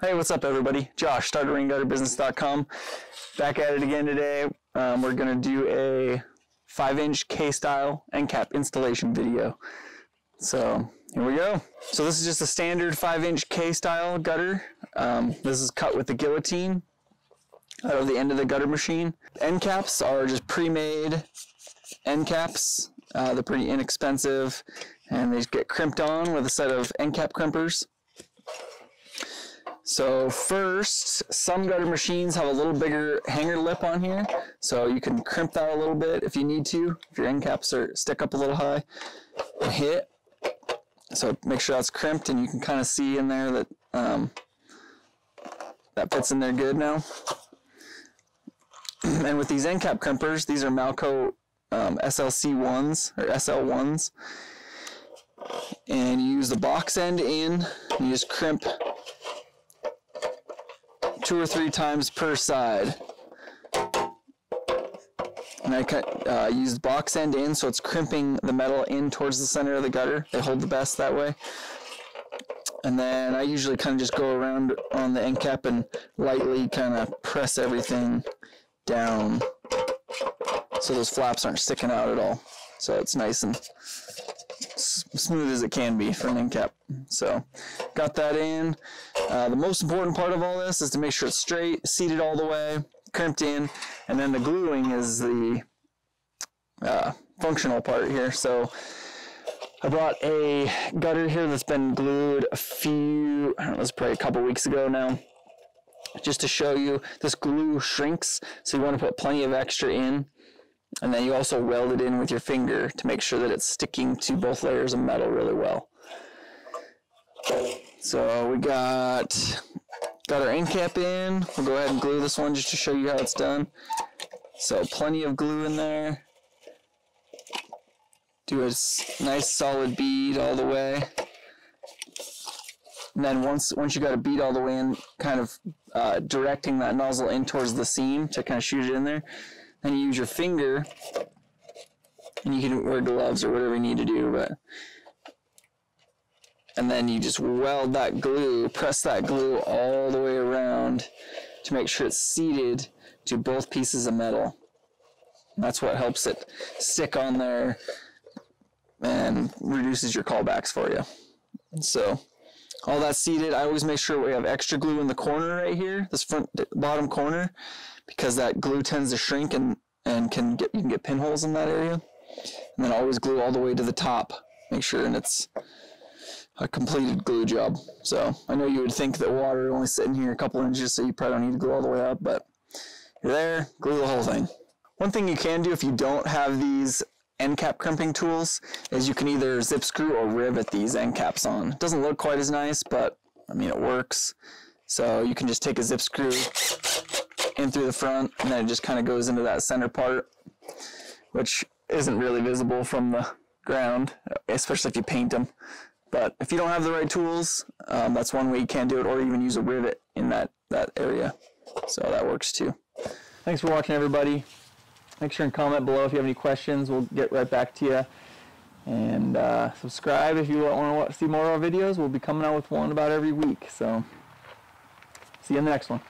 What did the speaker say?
Hey, what's up, everybody? Josh, startaraingutterbusiness.com. Back at it again today. Um, we're going to do a 5-inch K-style end cap installation video. So, here we go. So this is just a standard 5-inch K-style gutter. Um, this is cut with the guillotine out of the end of the gutter machine. End caps are just pre-made end caps. Uh, they're pretty inexpensive and they get crimped on with a set of end cap crimpers. So first, some gutter machines have a little bigger hanger lip on here, so you can crimp that a little bit if you need to, if your end caps are stick up a little high, hit. So make sure that's crimped and you can kind of see in there that um, that fits in there good now. and with these end cap crimpers, these are Malco um, SLC1s or SL1s. And you use the box end in, you just crimp two or three times per side. And I cut, uh, used box end in, so it's crimping the metal in towards the center of the gutter. They hold the best that way. And then I usually kind of just go around on the end cap and lightly kind of press everything down so those flaps aren't sticking out at all. So it's nice and smooth as it can be for an end cap. So got that in. Uh, the most important part of all this is to make sure it's straight, seated all the way, crimped in, and then the gluing is the uh, functional part here. So I brought a gutter here that's been glued a few, I don't know, it's probably a couple weeks ago now. Just to show you, this glue shrinks, so you want to put plenty of extra in. And then you also weld it in with your finger to make sure that it's sticking to both layers of metal really well. So we got got our end cap in. We'll go ahead and glue this one just to show you how it's done. So plenty of glue in there. Do a nice solid bead all the way. And then once once you got a bead all the way in, kind of uh, directing that nozzle in towards the seam to kind of shoot it in there. Then you use your finger, and you can wear gloves or whatever you need to do, but and then you just weld that glue, press that glue all the way around to make sure it's seated to both pieces of metal. That's what helps it stick on there and reduces your callbacks for you. So all that's seated. I always make sure we have extra glue in the corner right here, this front bottom corner, because that glue tends to shrink and, and can get you can get pinholes in that area. And then always glue all the way to the top. Make sure and it's a completed glue job. So I know you would think that water only sitting here a couple inches, so you probably don't need to glue all the way up, but you're there, glue the whole thing. One thing you can do if you don't have these end cap crimping tools is you can either zip screw or rivet these end caps on. It doesn't look quite as nice, but I mean it works. So you can just take a zip screw in through the front and then it just kind of goes into that center part, which isn't really visible from the ground, especially if you paint them. But if you don't have the right tools, um, that's one way you can do it, or even use a rivet in that, that area. So that works too. Thanks for watching, everybody. Make sure and comment below if you have any questions. We'll get right back to you. And uh, subscribe if you want to see more of our videos. We'll be coming out with one about every week. So see you in the next one.